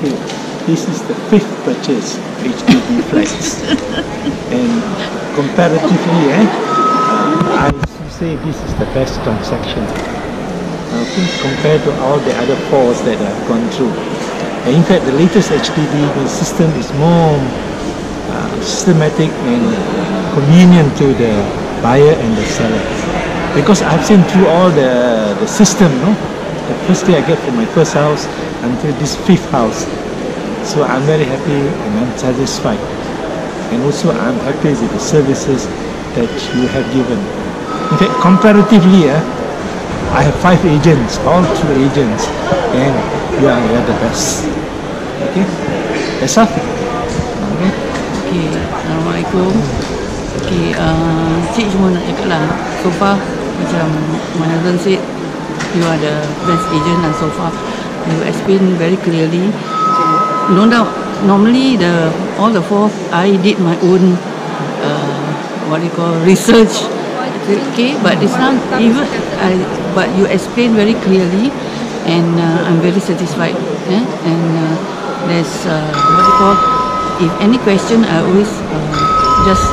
Okay, this is the fifth purchase HDB flats, and comparatively, eh, uh, I say this is the best transaction. I think compared to all the other fours that I've gone through. And in fact, the latest HDB system is more uh, systematic and convenient to the buyer and the seller. Because I've seen through all the, the system, no? the first day I get for my first house until this fifth house. So I'm very happy and I'm satisfied. And also I'm happy with the services that you have given. In fact, comparatively, uh, I have five agents, all true agents, and you are, you are the best. Okay, that's all. Okay. Okay, Assalamualaikum. Okay, uh, Cik cuma nak cakap lah, so far macam my husband said, you are the best agent and so far you explain very clearly. No doubt, normally the all the four, I did my own, uh, what do you call, research. Okay, but it's not even, I, but you explain very clearly and uh, I'm very satisfied. Eh? And uh, there's, uh, what do you call, if any question, I always uh, just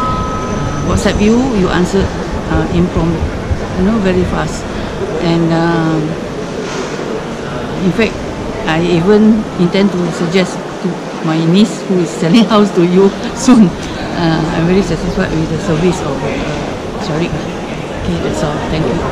WhatsApp you, you answer uh, impromptu, you know, very fast. And um, in fact, I even intend to suggest to my niece who is selling house to you soon. Uh, I'm very satisfied with the service of uh, Sharique. Okay, that's all. Thank you.